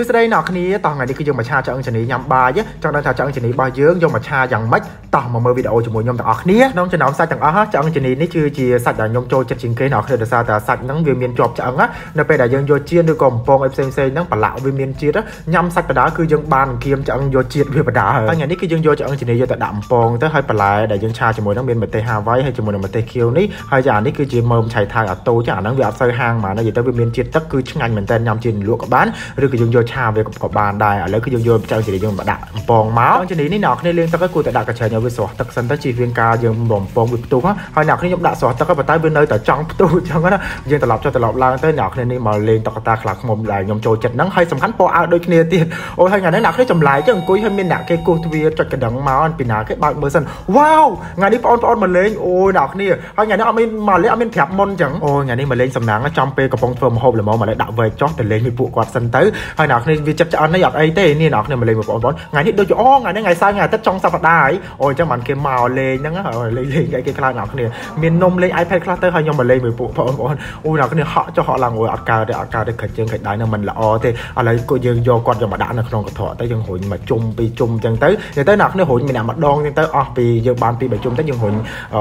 សួស្តីអ្នកគ្នាតោះថ្ងៃនេះគឺយើងមកឆាឆ្អឹងជនីញ៉ាំបាយចង់ដឹងថាឆ្អឹងជនីរបស់យើងយកមកឆាយ៉ាងម៉េចតោះមកមើលវីដេអូជាមួយខ្ញុំទាំងអស់គ្នាក្នុងចំណោមសាច់ទាំងអស់ឆ្អឹងជនីនេះគឺជាសាច់ដែលខ្ញុំចូលចិត្តជាងគេអ្នកគ្នាដោយសារតែសាច់ហ្នឹងវាមានជាប់ឆ្អឹងនៅពេលដែលយើងយកជាតិឬក៏បំពងអីផ្សេងផ្សេងហ្នឹងប្រឡាក់វាមានជាតិញ៉ាំសាច់បដាគឺយើងបានគៀមឆ្អឹងយកជាតិវាបដាហើយថ្ងៃនេះគឺយើងយកឆ្អឹងជនីយកទៅដាក់បំពងទៅហើយបន្លែដែលយើងឆាជាមួយហ្នឹងមានម្ទេសហាវ៉ៃហើយជាមួយនឹងម្ទេសខៀវនេះហើយចាអានេះគឺជាមើមឆៃថៃអាតូចាអាហ្នឹងវាអត់សូវហាងមកនិយាយទៅវាមានជាតិទឹកគឺឆ្ងាញ់មែនតើញ៉ាំជាលក់ក៏បានឬក៏យើងយកឆាវាក៏បានបានដែរឥឡូវគឺយើងយកចៅជនីយើងមកដាក់បំពងមកចៅជនីនេះអ្នកគ្នាលេងទឹកគួរតែដាក់កញ្ឆេងឲ្យវាស្រស់ទឹកសិនទៅជិះវាងការយើងបំពងវាផ្ទុះហើយអ្នកគ្នាខ្ញុំដាក់ស្រស់ទឹកប៉ុន្តែវានៅតែចង់ផ្ទុះអញ្ចឹងណាយើងត្រឡប់ចុះត្រឡប់ឡើងទៅអ្នកគ្នានេះមកលេងតុក្កតាខ្លាខ្មុំដែលខ្ញុំចូលចិត្តហ្នឹងហើយសំខាន់ពណ៌អើដូចគ្នាទៀតអូហើយថ្ងៃនេះអ្នកគ្នាចម្លែកចឹងអង្គុយហើយមានអ្នកគេគោះទ្វារចុចកណ្ដឹងមកពីណាគេបើកមើលសិនវ៉ាវថ្ងៃនេះបងប្អូនមកលេងអូយអ្នកគ្នាហើយថ្ងៃនេះអត់មានមកលេងអត់មានប្រាប់មុនចឹងអូថ្ងៃនេះមកលេងសំណាងចំពេលកំពុងធ្វើម្ហូបល្មមមកលេងដាក់វែកចុះទៅលេងមួយពួកគាត់សិនទៅហើយអ្នកគ្នាវាចិត្តឆ្អិននេះអត់អីទេនេះអ្នកគ្នាមកលេងបងប្អូនថ្ងៃនេះដូចជាអូថ្ងៃនេះថ្ងៃសៅរ៍ថ្ងៃអាទិត្យចុងសប្តាហ៍ហើយអូអញ្ចឹងបានគេមកលេងហ្នឹងលេងលេងអីគេខ្លាំងអ្នកគ្នាមាននំលេង iPad ខ្លះទៅហើយខ្ញុំមកលេងមួយពួកបងប្អូនអូអ្នកគ្នាហក់ចុះហក់ឡើងអូអត់កើតទេអត់កើតទេខិតជើងខិតដៃហ្នឹងមិនល្អទេឥឡូវគាត់យើងយកគាត់យកមកដាក់នៅក្នុងកន្ត្រកទៅយើងរុញមកជុំពីជុំអញ្ចឹងទៅនិយាយទៅអ្នកគ្នារុញម្នាក់ម្ដងអញ្ចឹងទៅអស់ពីយើងបានពី3ជុំទៅយើងរុញ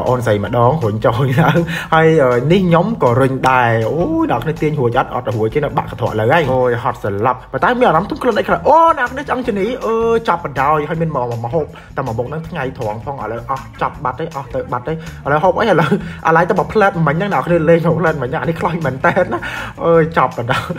អូនស្រីម្ដងរុញចុះឡើងហើយនេះខ្ញុំក៏រុញដែរអូអ្នកគ្នាទាញរួចអត់អត់រួចទេនៅបាក់កន្ត្រកលើហើយអូយហត់ស្លាប់ប៉ុន្តែមានអារម្មណ៍ទុំខ្លួនអីខ្លះអូអ្នកគ្នាចង់ជនីអឺចាប់បណ្ដោយហើយមានមកមកហូបតែមកមុខហ្នឹងថ្ងៃត្រង់ផងឥឡូវអស់ចាប់បាត់ទេអស់ទៅបាត់ទេឥឡូវហូបអីឥឡូវអាឡៃទៅមកផ្លែតមិញហ្នឹងអ្នកគ្នាលេងមកផ្លែតមិញហ្នឹងអានេះខ្លោចមែនតើណាអើយចាប់បណ្ដោយ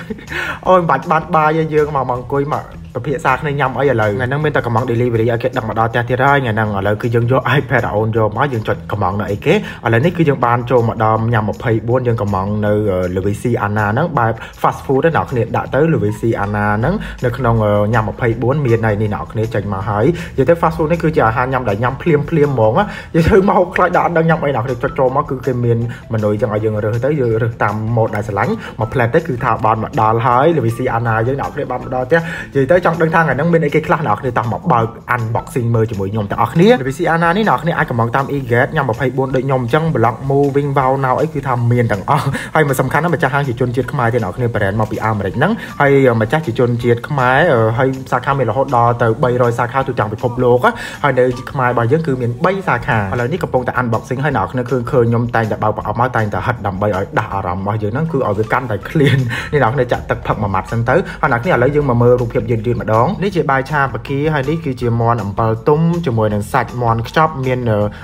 អូយបាច់បាត់បាយយើងមកមកអង្គុយមក ពិភាក្សាគ្នាញ៉ាំអីឥឡូវថ្ងៃហ្នឹងមានតែកំង delivery ឲ្យគេដឹកមកដល់ផ្ទះទៀតហើយថ្ងៃហ្នឹងឥឡូវគឺយើងយក iPad អូនយកមកយើងចុចកំងនៅអីគេឥឡូវនេះគឺយើងបានចូលមកដល់ញ៉ាំ24យើងកំងនៅ Louis Anna ហ្នឹងបែប fast food ទេអ្នកគ្នាដាក់ទៅ Louis Anna ហ្នឹងនៅក្នុងញ៉ាំ24មានហើយនេះអ្នកគ្នាចេញមកហើយនិយាយទៅ fast food នេះគឺជាអាហារញ៉ាំដែលញ៉ាំភ្លាមភ្លាមហ្មងនិយាយទៅមកខ្លាចដល់អត់ដឹងញ៉ាំអីអ្នកគ្នាចុចចូលមកគឺគេមានមនុយចឹងឲ្យយើងរើសទៅយើងរើសតាម mode ដែលស្រឡាញ់មួយផ្លែតទៅគឺថាបានមកដល់ហើយ Louis Anna យើងអ្នកគ្នាបានមកដល់ផ្ទះនិយាយទៅចង់ដឹងថាថ្ងៃហ្នឹងមានអីគេខ្លះអ្នកគ្នាតោះមកបើក unboxing មើលជាមួយខ្ញុំទាំងអស់គ្នា VC Ana នេះអ្នកគ្នាអាចកំងតាម e-gate ញ៉ាំ24ដូចខ្ញុំអញ្ចឹង block moving wow now អីគឺថាមានទាំងអស់ហើយមួយសំខាន់ណាស់ម្ចាស់ហាងជាជនជាតិខ្មែរទេអ្នកគ្នា brand មកពីអាមេរិកហ្នឹងហើយម្ចាស់ជាជនជាតិខ្មែរហើយសាខាមានរហូតដល់ទៅ300សាខាទូទាំងពិភពលោកហើយនៅខ្មែររបស់យើងគឺមាន3សាខាឥឡូវនេះកំពុងតែ unboxing ហើយអ្នកគ្នាគឺឃើញខ្ញុំតែងតែបើកប្រអប់មកតែងតែហិតដើម្បីឲ្យដាស់អារម្មណ៍របស់យើងហ្នឹងគឺឲ្យវាកាន់តែ clean នេះអ្នកគ្នាចាក់ទឹកផឹកមួយម៉ាត់សិនទៅហើយអ្នកគ្នាឥឡូវយើងមកមើលរូបភាពយឺតៗម្ដងនេះជាបាយឆាបកាហើយនេះគឺជាមាន់អំបិលទុំជាមួយនឹងសាច់មាន់ខ្ចប់មាន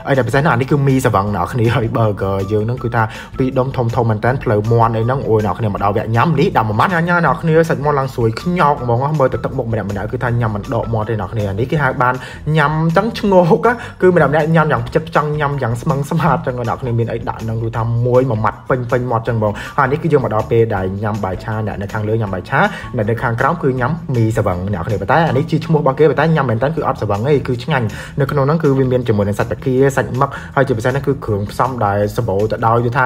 អីដែលពិសេសណាស់នេះគឺមីសវឹងអ្នកគ្នាហើយ burger យើងហ្នឹងគឺថាពីដុំធំធំមែនតើផ្លូវមាន់អីហ្នឹងអូយអ្នកគ្នាមកដល់វគ្គញ៉ាំនេះដល់មួយម៉ាត់ញ៉ាំអ្នកគ្នាសាច់មាន់ឡើងស្រួយខ្ញោកហ្មងមើលទៅទឹកមុខម្នាក់ម្នាក់គឺថាញ៉ាំមិនដកមាត់ទេអ្នកគ្នានេះគេហៅបានញ៉ាំចឹងឈ្ងោកគឺម្នាក់ម្នាក់ញ៉ាំយ៉ាងចិត្តចង់ញ៉ាំយ៉ាងស្មឹងស្មាតចឹងអ្នកគ្នាមានអីដាក់ហ្នឹងគឺថាមួយមួយម៉ាត់ពេញពេញមាត់ចឹងបងហើយនេះគឺយើងមកដល់ពេលដែលញ៉ាំបាយឆាអ្នកនៅខាងលើញ៉ាំបាយឆាអ្នកនៅខាងក្រោមគឺញ៉ាំមីសវឹងអ្នកគ្នាប៉ុន្តែអានេះជាឈ្មោះរបស់គេប៉ុន្តែញ៉ាំមែនតើគឺអត់ស្រវឹងទេគឺឆ្ងាញ់នៅក្នុងហ្នឹងគឺវាមានជាមួយនឹងសាច់តាគៀសាច់មឹកហើយជាពិសេសហ្នឹងគឺគ្រឿងផ្សំដែលសម្បូរទៅដោយគឺថា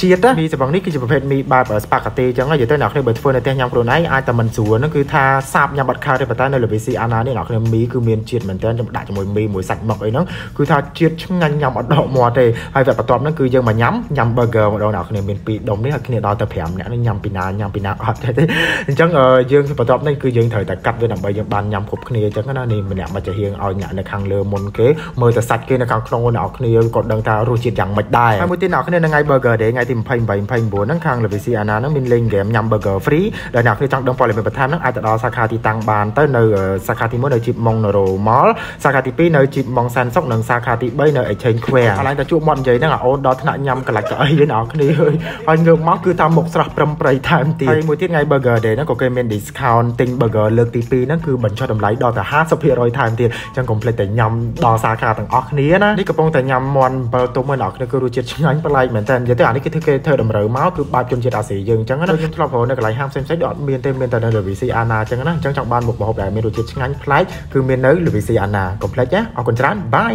ជាតិមីស្រវឹងនេះគឺជាប្រភេទមីបែបស្ប៉ាកាទីអញ្ចឹងនិយាយទៅអ្នកគ្នាបើធ្វើនៅផ្ទះញ៉ាំខ្លួនឯងអាចតែមិនស្រួលហ្នឹងគឺថាសាបញ៉ាំបាត់ខាតទេប៉ុន្តែនៅ Levici Anna នេះអ្នកគ្នាមីគឺមានជាតិមែនតើខ្ញុំដាក់ជាមួយមីមួយសាច់មឹកអីហ្នឹងគឺថាជាតិឆ្ងាញ់ញ៉ាំអត់ដកមាត់ទេហើយវគ្គបន្ទាប់ហ្នឹងគឺយើងមកញ៉ាំញ៉ាំ burger ម្ដងអ្នកគ្នាមាន2ដុំនេះហើយគ្នាដល់ទៅ5នាក់នេះញ៉ាំពីណាញ៉ាំពីណាអត់ទេអញ្ចឹងយើងបន្ទាប់នេះគឺយើងត្រូវតែកាត់វាដើម្បីយើងបានញ៉ាំគ្រប់គ្នាអញ្ចឹងណានេះម្នាក់មកចាហៀងឲ្យអ្នកនៅខាងលើមុនគេមើលតែសាច់គេនៅខាងក្នុងអ្នកគ្នាក៏ដឹងថារសជាតិយ៉ាងម៉េចដែរហើយមួយទៀតអ្នកគ្នានៅថ្ងៃ Burger Day ថ្ងៃទី28 29ហ្នឹងខាង Levici Anna ហ្នឹងមានលេងហ្គេមញ៉ាំ Burger Free ដែលអ្នកគ្នាចង់ដឹងព័ត៌មានបន្ថែមហ្នឹងអាចទៅដល់សាខាទីតាំងបានទៅនៅសាខាទី1នៅជីបម៉ុង Noro Mall សាខាទី2នៅជីបម៉ុងសានសុកនិងសាខាទី3នៅ Exchange Square កន្លែងទៅជួបមាត់និយាយហ្នឹងអាអូនដល់ថ្នាក់ញ៉ាំកន្លះកៅអីហ្នឹងអ្នកគ្នាហើយហើយងើបមកគឺតាមមុខស្រស់ប្រឹមប្រៃថែមទៀតហើយមួយទៀតថ្ងៃ Burger Day ហ្នឹងក៏គេមាន discount ទិញ burger លើកទី2ហ្នឹងគឺបញ្ចុះតម្លៃដល់ទៅ50%ថែមទៀតអញ្ចឹងកុំភ្លេចតែញ៉ាំដល់សាខាទាំងអស់គ្នាណានេះកំពុងតែញ៉ាំមាន់7ទុំហ្នឹងអ្នកគ្នាគឺរសជាតិឆ្ងាញ់ប្លែកមែនតើនិយាយទៅអានេះគឺធ្វើគេធ្វើតម្រូវមកគឺបែបជនជាតិអាស៊ីយើងអញ្ចឹងណាខ្ញុំធ្លាប់រកនៅកន្លែងហាងផ្សេងៗដូចអត់មានទេមានតែនៅ Louis Anna អញ្ចឹងណាអញ្ចឹងចង់បានមុខម្ហូបដែលមានរសជាតិឆ្ងាញ់ប្លែកគឺមាននៅ Louis Anna កុំភ្លេចណាអរគុណច្រើនបាយ